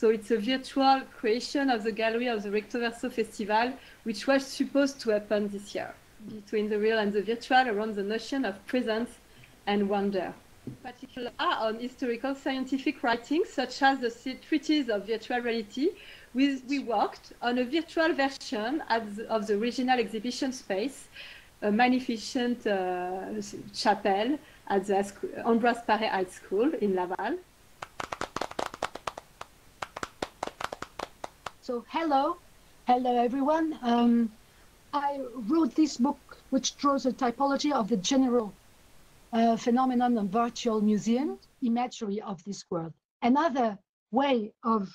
So it's a virtual creation of the gallery of the Rectoverso Festival, which was supposed to happen this year, between the real and the virtual around the notion of presence and wonder. In particular on historical scientific writings, such as the treatise of virtual reality, we, we worked on a virtual version the, of the original exhibition space, a magnificent uh, chapel at the Ambroise Paré High School in Laval. So hello, hello everyone. Um, I wrote this book which draws a typology of the general uh, phenomenon of virtual museum imagery of this world. Another way of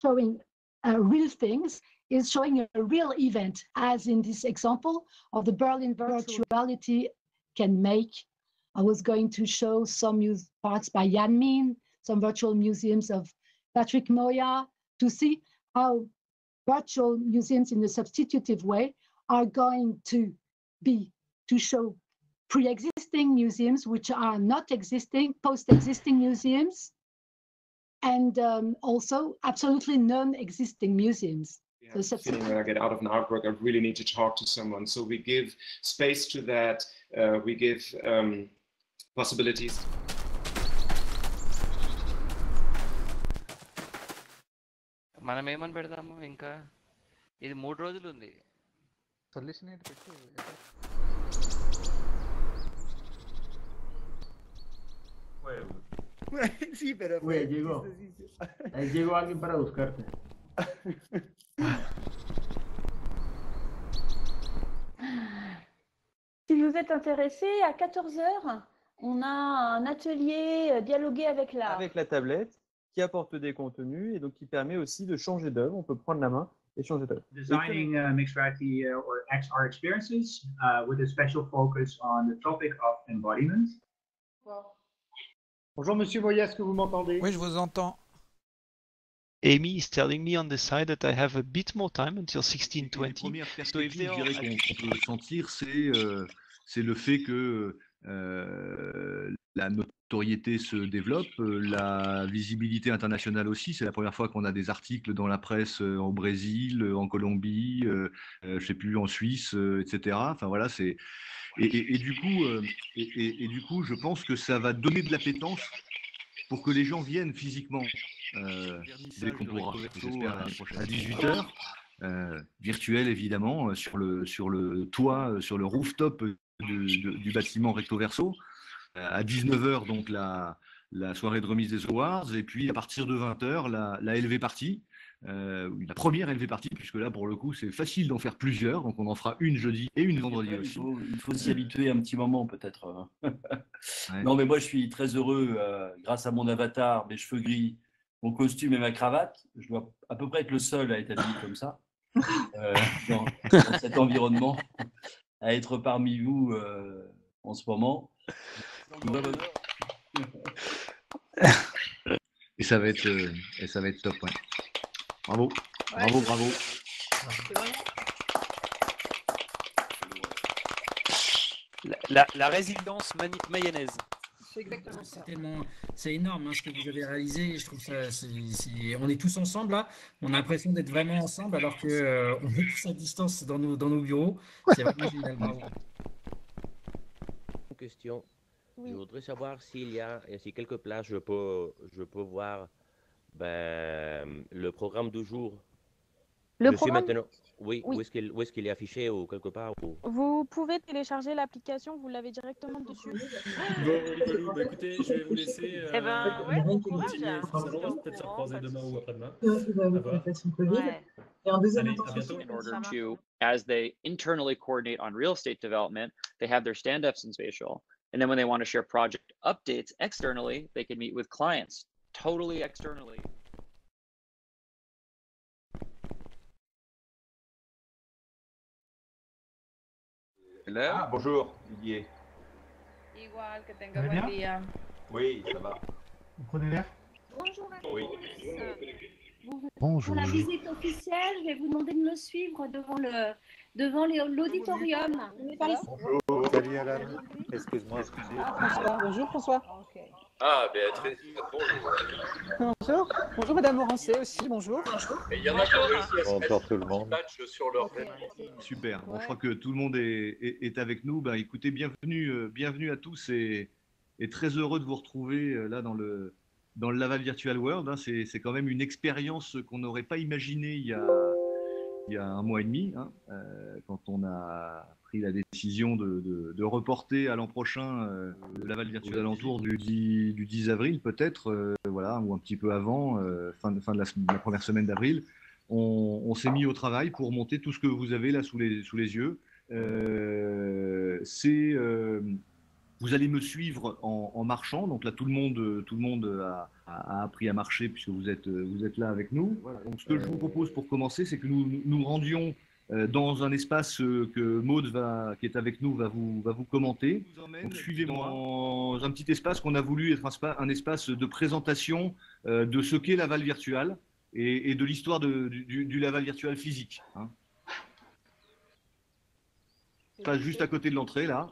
showing uh, real things is showing a real event, as in this example of the Berlin virtuality can make. I was going to show some parts by Yan Min, some virtual museums of Patrick Moya, to see how virtual museums in a substitutive way are going to be to show pre-existing museums which are not existing, post-existing museums, and um, also absolutely non-existing museums. Yeah, so feeling when I get out of an artwork, I really need to talk to someone. So we give space to that. Uh, we give um, possibilities. మనం ఏమని పెడదాము ఇంకా ఇది మూడు రోజులు ఉంది సొల్యూషన్ ఏంటి పెట్టు sí, pero. Güey, llegó. Ahí llegó alguien para buscarte. Si vous êtes intéressé, à 14h, on a un atelier euh, dialogué avec l'art. Avec la tablette, qui apporte des contenus et donc qui permet aussi de changer d'œuvre. On peut prendre la main et changer d'œuvre. Designing uh, mixed reality uh, or XR experiences uh, with a special focus on the topic of embodiment. Bonjour Monsieur Boya, est-ce que vous m'entendez? Oui, je vous entends. Amy is telling me on the side that I have a bit more time until 1620. La première perspective, je dirais qu'on peut sentir, c'est euh, c'est le fait que euh, la notoriété se développe, euh, la visibilité internationale aussi. C'est la première fois qu'on a des articles dans la presse euh, au Brésil, en Colombie, je sais plus en Suisse, etc. Enfin voilà, c'est et, du coup, et, du coup, je pense que ça va donner de l'appétence pour que les gens viennent physiquement dès qu'on pourra, j'espère à 18h. virtuel évidemment sur le sur le toit sur le rooftop du, bâtiment recto verso. Euh, à 19h, donc la, la, soirée de remise des awards. Et puis à partir de 20h, la, la LV partie. Euh, la première LV partie, puisque là, pour le coup, c'est facile d'en faire plusieurs. Donc, on en fera une jeudi et une vendredi aussi. Il faut, s'y habituer un petit moment, peut-être. Non, mais moi, je suis très heureux, euh, grâce à mon avatar, mes cheveux gris, mon costume et ma cravate. Je dois à peu près être le seul à être habillé comme ça, dans, cet environnement à être parmi vous euh, en ce moment. Et ça va être, euh, et ça va être top, ouais. Bravo, bravo, bravo. La, la, la résidence mayonnaise. C'est exactement ça. C'est énorme hein, ce que vous avez réalisé. Je trouve ça, on est tous ensemble là. On a l'impression d'être vraiment ensemble alors que euh, on est tous à distance dans nos, dans nos bureaux. C'est vraiment génial. Question. Je voudrais savoir s'il y a, si quelque place je peux, je peux voir ben, le programme du jour. Le je programme... maintenant. Oui, où est-ce qu'il est, qu est, affiché ou quelque part ou... Vous pouvez télécharger l'application, vous l'avez directement dessus. Bon, bah, écoutez, je vais vous laisser. Euh, eh ben, ouais, bon courage. Peut-être se recroiser demain ou après-demain. Et en deuxième in order to, as they internally coordinate on real estate development, they have their stand-ups in spatial. And then when they want to share project updates externally, they can meet with clients totally externally. Ah, bonjour, Didier. Igual, que tenga buen día. Oui, ça va. Vous prenez l'air? Bonjour, Oui. Bonjour. Pour la visite officielle, je vais vous demander de me suivre devant le devant l'auditorium. Bonjour. Salut Alan. Excuse-moi. François. Bonjour François. Ah, Béatrice, bonjour. Bonjour. Bonjour Madame Morancé aussi, bonjour. Et il y en a qui ont réussi à Bonjour tout le monde. sur leur Super. Bon, je crois que tout le monde est, est- est avec nous. Bah, écoutez, bienvenue, euh, bienvenue à tous et, et très heureux de vous retrouver euh, là dans le, dans le Laval Virtual World. hein. C'est c'est quand même une expérience qu'on n'aurait pas imaginée il y a, il y a un mois et demi, hein, euh, quand on a la décision de, reporter à l'an prochain euh, Laval Virtual Alentour du 10, du 10 avril peut-être, euh, voilà, ou un petit peu avant, euh, fin, de, la, première semaine d'avril. On, s'est mis au travail pour monter tout ce que vous avez là sous les, yeux. Euh, c'est vous allez me suivre en, marchant. Donc là, tout le monde, tout le monde a, appris à marcher puisque vous êtes, là avec nous. Donc, ce que je vous propose pour commencer, c'est que nous nous rendions dans un espace euh, que Maude va, qui est avec nous va vous, va vous commenter. Suivez-moi dans un petit espace qu'on a voulu être un, spa- un espace de présentation euh, de ce qu'est Laval Virtual et, et de l'histoire de- du, du- Laval Virtual physique. hein. Passe juste à côté de l'entrée là.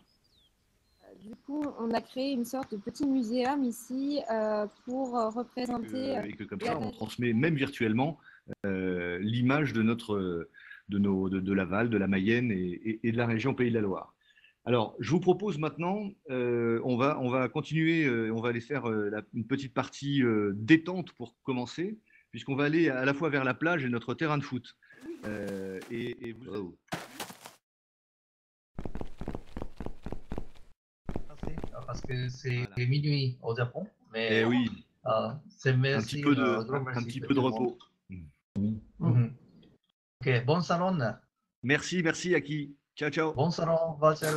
Du coup, on a créé une sorte de petit muséum ici euh, pour euh, représenter. Euh, et que comme ça, on transmet même virtuellement euh, l'image de notre, de nos, de, de Laval, de la Mayenne et, et- et de la région Pays de la Loire. Alors, je vous propose maintenant, euh, on, va, on va continuer, euh, on va aller faire euh, la- une petite partie euh, détente pour commencer, puisqu'on va aller à la fois vers la plage et notre terrain de foot. Euh, et, et vous, parce que c'est minuit au Japon. Mais Eh oui. euh, c'est un petit peu de, un petit peu le repos. Ok, bon salon. Merci, merci Aki. Ciao, ciao. Bon salon virtuel.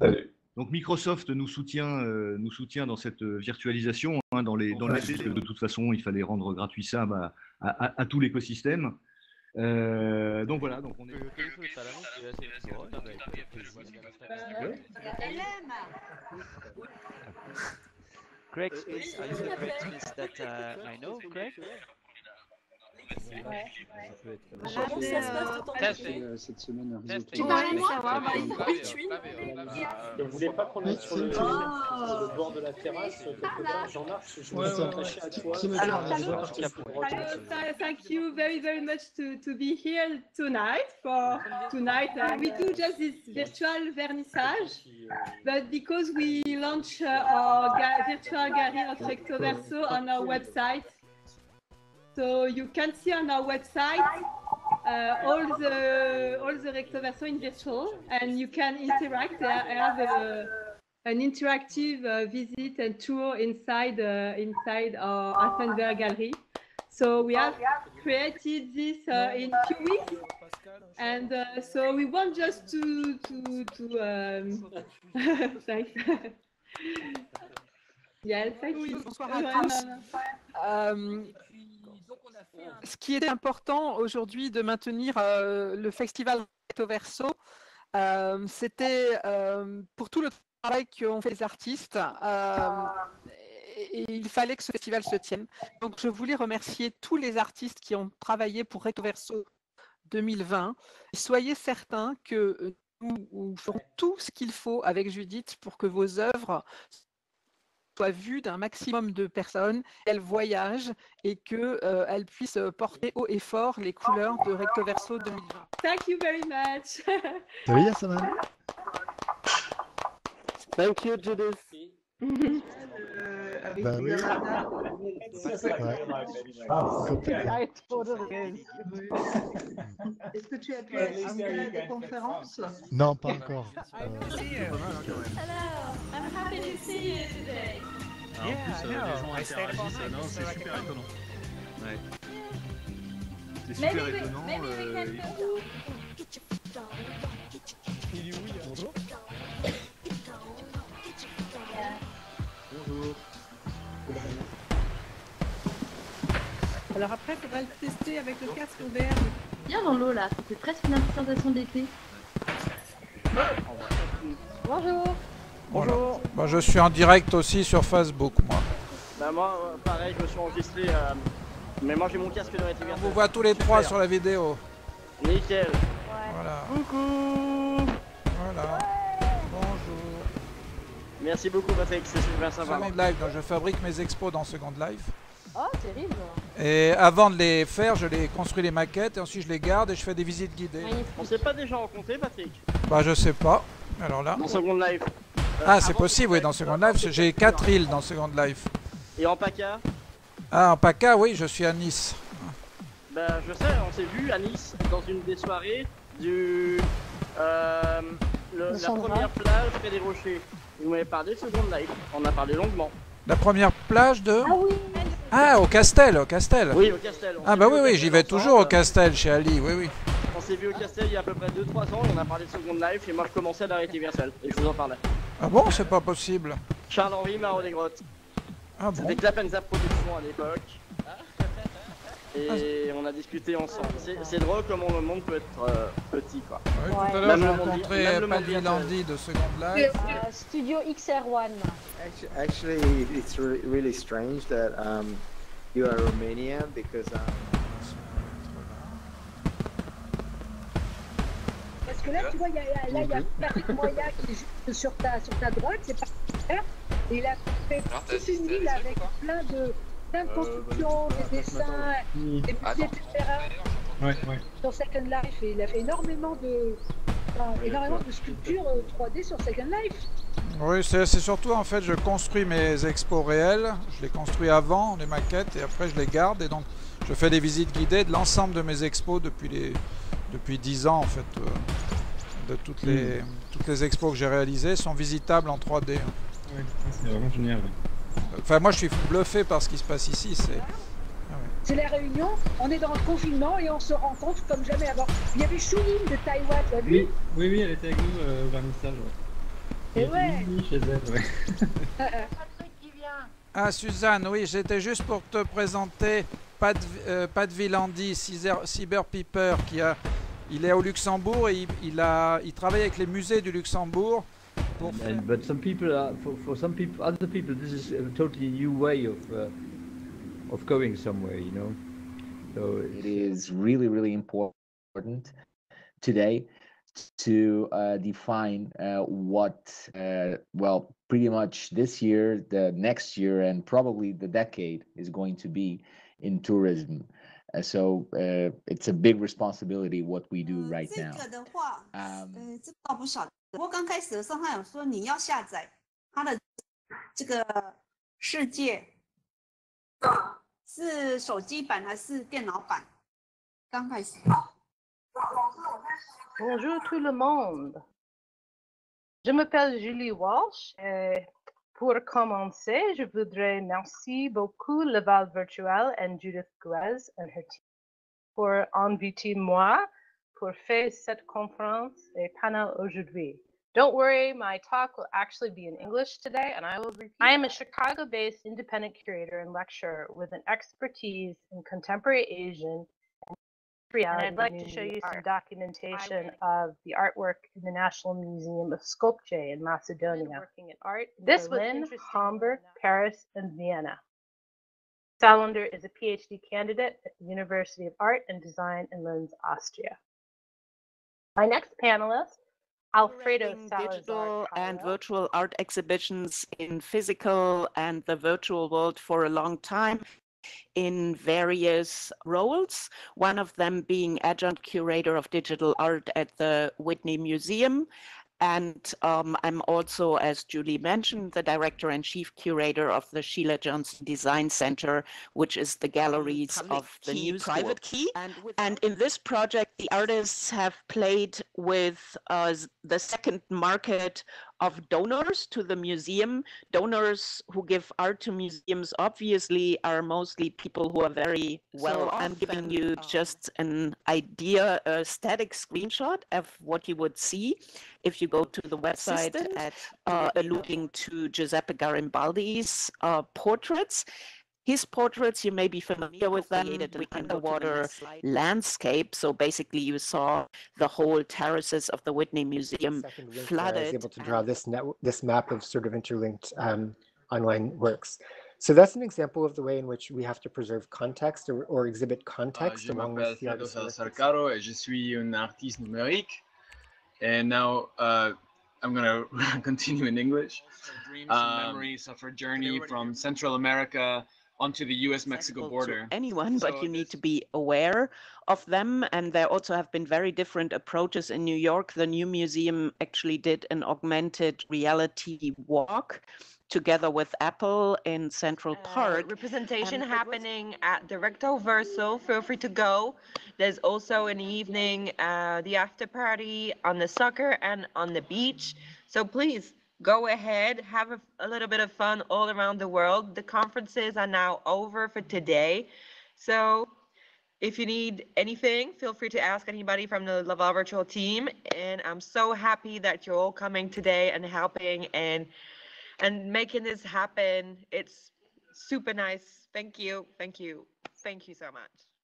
Donc Microsoft nous soutient, euh, nous soutient dans cette euh, virtualisation, hein, dans les, dans les de toute façon, il fallait rendre gratuit ça bah, à, à- à tout l'écosystème. Euh, donc voilà, donc on est. Greg Smith, are you the Greg Smith that uh, I know, Greg? Ça Testing. côté cette semaine Tu parlais de bah, Vous voulez pas qu'on aille sur le, bord de la terrasse quelque part Jean-Marc, je me suis attaché à toi. Alors, thank you very, very much to, to be here tonight. For tonight, uh, we do just this virtual vernissage, but because we launch uh, our virtual gallery of Rectoverso on our website, so you can see on our website uh, all the all the Rectoverso in virtual, and you can interact. I have a, an interactive uh, visit and tour inside uh, inside our Affenberg gallery. So we have created this uh, in few weeks, and uh, so we want just to to to um, thanks. yeah, thank you. bonsoir à tous. Euh, ce qui était important aujourd'hui de maintenir euh, le festival Recto Verso, euh, c'était euh, pour tout le travail qu'ont fait les artistes. et il fallait que ce festival se tienne. Donc, je voulais remercier tous les artistes qui ont travaillé pour Recto Verso 2020. Et soyez certains que nous, nous ferons tout ce qu'il faut avec Judith pour que vos œuvres soient vues d'un maximum de personnes, qu'elles voyagent et qu'elles puissent porter haut et fort les couleurs de Recto Verso 2020. Thank you very much. Thank you, Judith. Oui. I totally Est-ce que tu as pu assister à des conférences Non, pas encore. Euh, Hello, I'm happy to see you today. Ah, en plus, euh, les gens interagissent, non, c'est super étonnant. Ouais. C'est Maybe super we- étonnant. maybe we euh, can Alors après, il faudra le tester avec le casque VR. Viens dans l'eau là, c'est presque une sensation d'été. Bonjour. Bonjour. Bah, je suis en direct aussi sur Facebook, moi. Bah moi, euh, pareil, je me suis enregistré, euh, mais moi j'ai mon casque de réalité On vous voit tous les trois sur la vidéo. Nickel. Voilà. Coucou Voilà. Bonjour. Merci beaucoup, Patrick, c'est super sympa. Second Life, donc je fabrique mes expos dans Second Life. Oh, terrible. Et avant de les faire, je les construis les maquettes et ensuite je les garde et je fais des visites guidées. On s'est pas déjà rencontré, Patrick Bah je sais pas. Alors là. Dans Second Life. Euh, Ah c'est possible oui dans Second Life. J'ai 4 îles dans Second Life. Et en PACA Ah en PACA oui je suis à Nice. Bah, je sais, on s'est vu à Nice dans une des soirées du. Euh, le- la première plage près des rochers. Vous m'avez parlé de Second Life, on a parlé longuement. La première plage de Ah au Castel, au Castel. Oui, au Castel. Ah bah oui oui j'y vais toujours au Castel chez Ali oui oui. On s'est vu au Castel il y a à peu près 2-3 ans on a parlé de Second Life et moi je commençais à la Universal et je vous en parlais. Ah bon c'est pas possible. Charles-Henri Marot des Grottes. Ah bon C'était Clap and Zap Productions à l'époque. Et on a discuté ensemble. C'est drôle comment le monde peut être euh, petit quoi. Oui, tout à l'heure Même j'ai rencontré. Villandi de Second Life. Studio XR1. Actu- Actually, it's re- really strange that um, you are Romanian because um, Parce que là, tu vois, il y a, là, il y a Patrick Moya qui est juste sur ta, sur ta droite, c'est pas clair. Et il a fait toute une ville avec plein de, plein de Euh, constructions, des dessins, Hmm. des musées, etc. Ouais, ouais. Sur Second Life. Et il a fait énormément de, enfin, énormément de sculptures euh, 3D sur Second Life. Oui, c'est surtout en fait, je construis mes expos réels, je les construis avant, les maquettes, et après je les garde. Et donc, je fais des visites guidées de l'ensemble de mes expos depuis les depuis 10 ans en fait. euh, de toutes les, toutes les expos que j'ai réalisées sont visitables en 3D. hein. Ouais, c'est vraiment génial. Enfin, moi je suis bluffé par ce qui se passe ici. C'est C'est la réunion, on est dans le confinement et on se rencontre comme jamais avant. Il y avait Shuyin de Taïwan, tu as vu Oui, oui, oui, elle était avec nous euh, au vernissage. Ouais. Et a ouais. Mimi chez elle, ouais. Ah Suzanne, oui, j'étais juste pour te présenter Pat, euh, Pat Villandi, Cyber, Cyber Piper, qui a, il est au Luxembourg et il, il a, il travaille avec les musées du Luxembourg And, but some people are, for, for some people, other people, this is a totally new way of uh, of going somewhere, you know. So it uh, is really, really important today to uh, define uh, what, uh, well, pretty much this year, the next year, and probably the decade is going to be in tourism. Uh, so it's a big responsibility what we do right now. Um, 不。过刚开始的时候，他有说你要下载他的这个世界，是手机版还是电脑版？刚开始。Bonjour tout le monde. Je m'appelle Julie Walsh. et pour commencer, je voudrais remercier beaucoup Leval Virtual and Judith Guez and her team pour inviter moi pour faire cette conférence et panel aujourd'hui. Don't worry, my talk will actually be in English today, and I will repeat. I am a Chicago based independent curator and lecturer with an expertise in contemporary Asian and reality. I'd like to show you some documentation of the artwork in the National Museum of Sculpture in Macedonia. Working in art in this Berlin, Hamburg, Paris, and Vienna. Salander is a PhD candidate at the University of Art and Design in Linz, Austria. My next panelist, Alfredo Salazar. digital and virtual art exhibitions in physical and the virtual world for a long time in various roles, one of them being adjunct curator of digital art at the Whitney Museum. And um, I'm also, as Julie mentioned, the director and chief curator of the Sheila Johnson Design Center, which is the galleries Public of the key, New private School. key. And in this project, the artists have played with uh, the second market of donors to the museum. Donors who give art to museums obviously are mostly people who are very well. So I'm giving you just an idea, a static screenshot of what you would see if you go to the website Assistant at uh, alluding to Giuseppe Garibaldi's uh, portraits. His portraits, you may be familiar with them, the underwater landscape. So basically, you saw the whole terraces of the Whitney Museum second winter, I was able to draw this net, this map of sort of interlinked um, online works. So that's an example of the way in which we have to preserve context or, or exhibit Uh, context je along with the Alfredo artist's work. Salazar Caro et je suis un artiste numérique. And now uh, I'm gonna continue in English. Dreams and Um, memories of her journey from Central America onto the U.S.-Mexico accessible to border. anyone, but you need to be aware of them. And there also have been very different approaches in New York. The new museum actually did an augmented reality walk together with Apple in Central Park. representation and it was- happening at the Recto Verso. Feel free to go. There's also an evening, uh, the after party on the soccer and on the beach. So please go ahead, have a, a little bit of fun all around the world. The conferences are now over for today. So if you need anything, feel free to ask anybody from the Laval Virtual team. And I'm so happy that you're all coming today and helping and and making this happen. It's super nice. Thank you. Thank you. Thank you so much.